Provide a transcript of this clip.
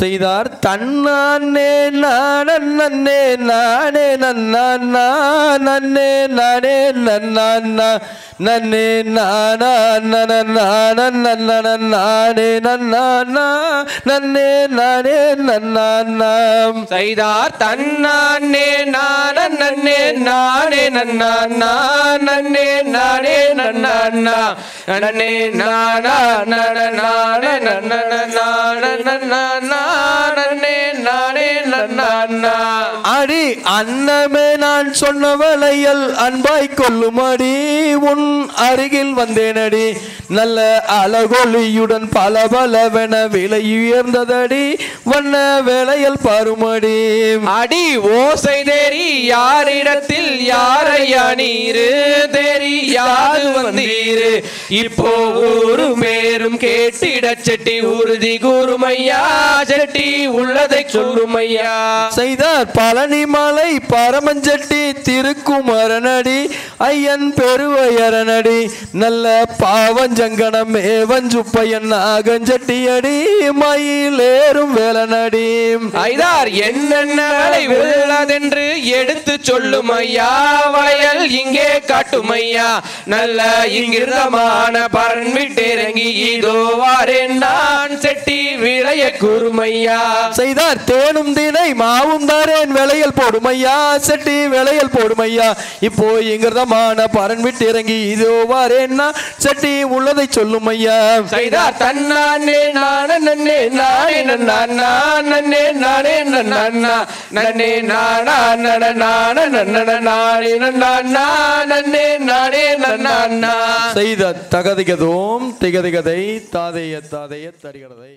செய்தார். தன்னானே நானே நன்னே நானே நன்னா நன்னே நானே நன்னா நன்னே நானா நானே நன்னா நன்னே நானே நன்னா செய்தார் தன்னானே நான நன்னே நானே நன்னா நன்னே நானே நன்னா நன்னே நானா நன நானே நன்ன நான நன்னா நன்னே நானே நன்னா அடி அன்னமே நான் சொன்ன வளையல் அன்பாய் கொள்ளுமடி. உன் அருகில் வந்தேனடி. நல்ல அழகொலியுடன் பல பலவென விலை உயர்ந்ததடி. வண்ண வேலையல் பருமடி. அடி ஓசை தேரி யாரிடத்தில் யாரையா நீரு தெரியாது வந்தீரு? இப்போ ஊரு பேரும் கேட்டிட செட்டி உறுதி கூறுமையா செட்டி உள்ளதை சொல்லுமையா. செய்தார் பழனி மலை பரமஞ்செட்டி திருக்குமரனடி ஐயன் பெருவையரனடி நல்ல பாவஞ்சங்கனம் ஏவஞ்சுப்பையன் நாகஞ்செட்டியடி மயிலேறும் வேலனடி. ஐதார் என்னென்ன வேலை உள்ளதென்று எடுத்து சொல்லும் ஐயா வயல் இங்கே காட்டும் ஐயா. நல்ல இங்கிருந்தமான பரன் விட்டிறங்கி இதோ வாரேன் நான் செட்டி விளைய கூறுமையா? செய்தார் தேனும் தினை மாவும் தாரேன் விளையல் போடுமையா? செட்டி விளையல் போடுமையா? இப்போ இங்கிருந்தமான பரன் விட்டு இறங்கி இதோ வாரேன்னா செட்டி உள்ளதை சொல்லும் ஐயா செய்தார் தன்னானே நானே நன்னே நானே நன்னா நன்னே நானே நன்னா நன்னே நானா நன நான நன்ன நானே நன்னா நன்னே நானே நன்னா செய்த தகதிகதோம் திகதிகதை தாதைய தாதைய தருகிறதை.